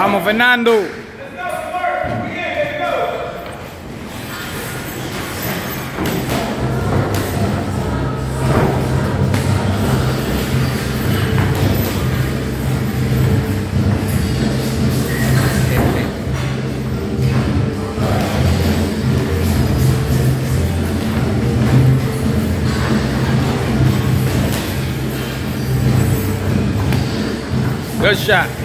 Vamos, Fernando. Good shot.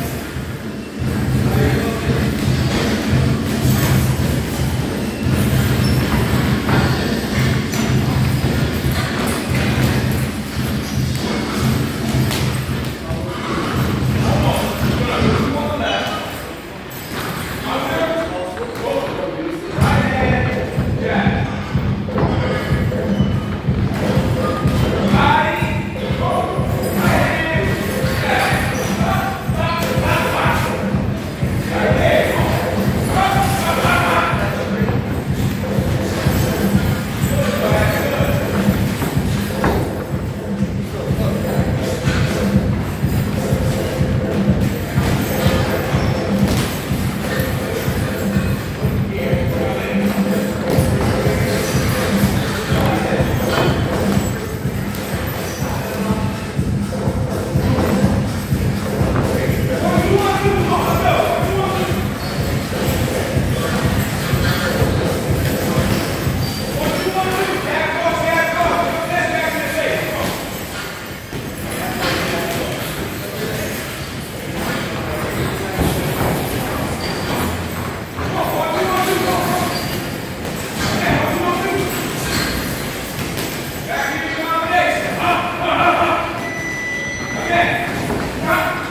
Right.